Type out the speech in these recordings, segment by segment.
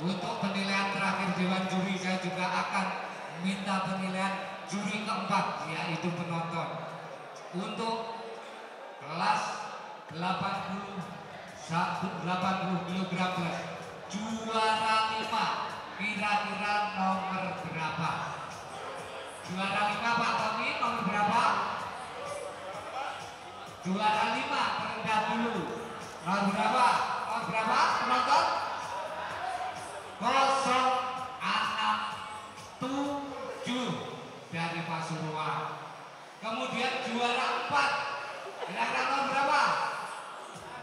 untuk penilaian terakhir Dewan Juri saya juga akan minta penilaian juri keempat yaitu penonton. Untuk kelas 80 80 kg plus juara 5 kira-kira nomor berapa? Juara 5 Pak Tommy nomor berapa? Juara 5 terendah dulu. Nomor berapa? Nomor berapa? Penonton 067 dari Pasuruan. Kemudian juara 4 kira-kira nomor berapa?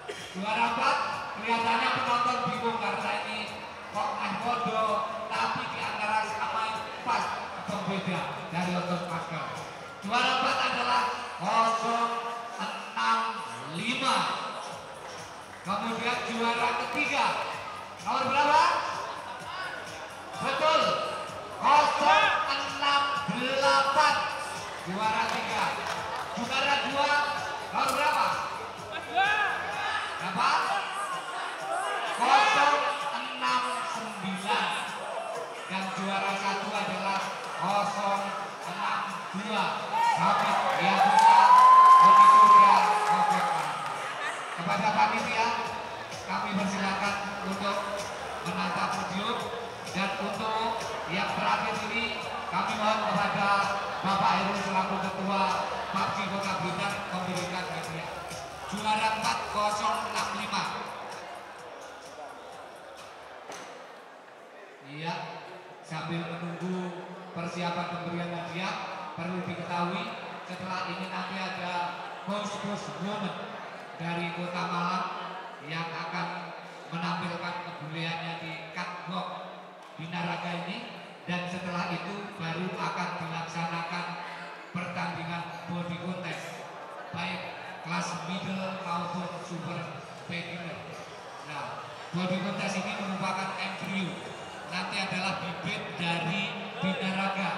Juara 4 kelihatannya penonton bingung karena ini kok meh bodo tapi di antara sama pas beda dari otot pascal juara 4 adalah 065 kemudian juara ketiga. Nomor berapa betul. 068 juara tiga. Juara dua. Nomor berapa? Berapa? 069 dan juara satu adalah 062 Habib Yahusa Onisurya November kepada panitia kami persilakan untuk menata podium dan untuk yang terakhir ini kami mohon kepada Bapak Heru selaku Ketua PABGI Kota Blitar memberikan hadiah juara 4065 Iya, sambil menunggu persiapan pemberian hadiah, perlu diketahui setelah ini nanti ada host-host woman dari Kota Malang yang akan menampilkan kebuleannya di catwalk kelas middle maupun super beginner. Nah, body contest ini merupakan embrio. Nanti adalah bibit dari Binaraga.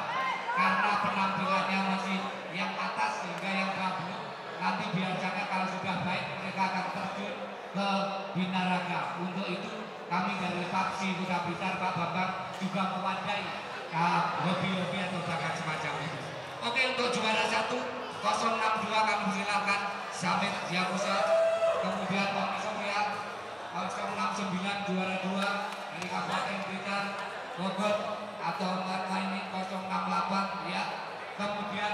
Karena penampilannya masih yang atas sehingga yang bawah nanti biasanya kalau sudah baik mereka akan terjun ke Binaraga. Untuk itu kami dari Papsi Kota Blitar Pak Bambang juga mewadai uh, hobi-hobi atau bakat semacam itu. Oke untuk juara satu 062 kami silakan Samit Yakusa kemudian Om Surya 069 juara 2 dari Kabupaten Blitar Bogor atau ini 068 ya. Kemudian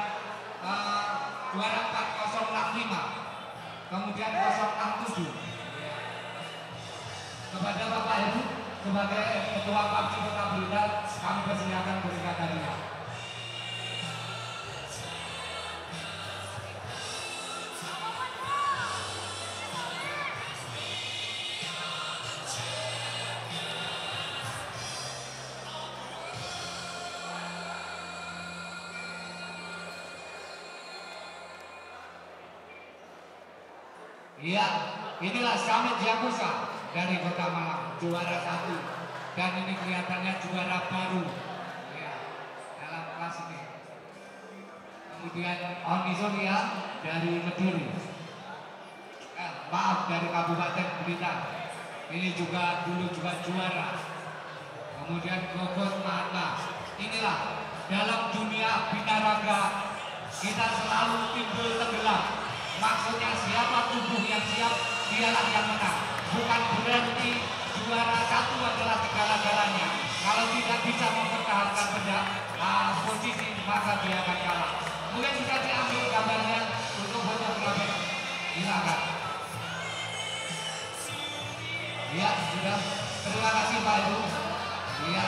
uh, juara 4 065 kemudian 067 kepada Bapak Ibu sebagai Ketua Papsi Kota Blitar kami persilakan berikan Iya, inilah Samit Yakusa dari Kota Malang, juara satu. Dan ini kelihatannya juara baru ya, dalam kelas ini. Kemudian Oni Surya dari Meduri. Eh, maaf dari Kabupaten Blitar. Ini juga dulu juga juara. Kemudian Gogot Mata. Inilah dalam dunia binaraga kita selalu timbul tenggelam maksudnya siapa tubuh yang siap dialah yang menang. Bukan berarti juara satu adalah segala-galanya. Kalau tidak bisa mempertahankan benda uh, posisi maka dia akan kalah. Mungkin bisa diambil gambarnya untuk fotografi silakan. Ya sudah. Terima kasih Pak Ibu. Ya